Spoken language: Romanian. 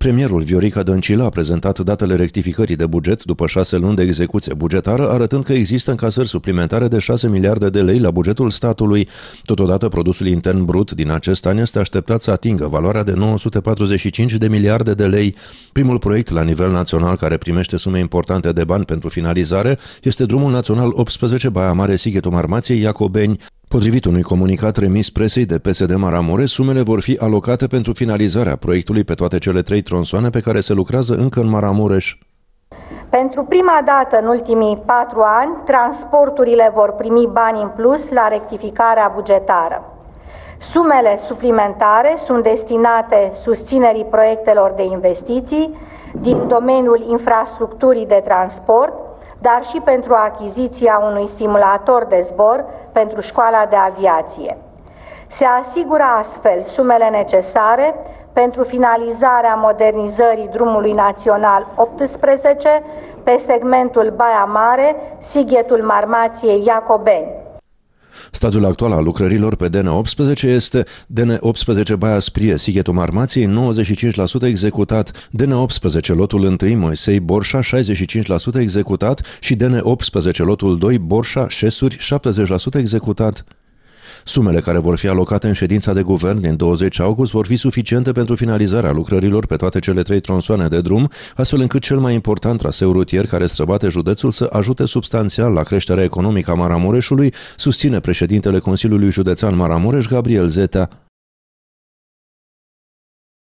Premierul Viorica Dăncilă a prezentat datele rectificării de buget după șase luni de execuție bugetară, arătând că există încasări suplimentare de 6 miliarde de lei la bugetul statului. Totodată, produsul intern brut din acest an este așteptat să atingă valoarea de 945 de miliarde de lei. Primul proiect la nivel național care primește sume importante de bani pentru finalizare este drumul național 18 Baia Mare Sighetul Marmației Iacobeni. Potrivit unui comunicat remis presei de PSD Maramureș, sumele vor fi alocate pentru finalizarea proiectului pe toate cele trei tronsoane pe care se lucrează încă în Maramureș. Pentru prima dată în ultimii patru ani, transporturile vor primi bani în plus la rectificarea bugetară. Sumele suplimentare sunt destinate susținerii proiectelor de investiții din domeniul infrastructurii de transport, dar și pentru achiziția unui simulator de zbor pentru școala de aviație. Se asigură astfel sumele necesare pentru finalizarea modernizării drumului național 18 pe segmentul Baia Mare, Sighetul Marmației Iacobeni. Stadiul actual al lucrărilor pe DN18 este DN18 Baia Sprie, Sighetul Marmației, 95% executat, DN18 lotul 1 Moisei Borșa, 65% executat și DN18 lotul 2 Borșa Șesuri, 70% executat. Sumele care vor fi alocate în ședința de guvern din 20 august vor fi suficiente pentru finalizarea lucrărilor pe toate cele trei tronsoane de drum, astfel încât cel mai important traseu rutier care străbate județul să ajute substanțial la creșterea economică a Maramureșului, susține președintele Consiliului Județean Maramureș, Gabriel Zetea.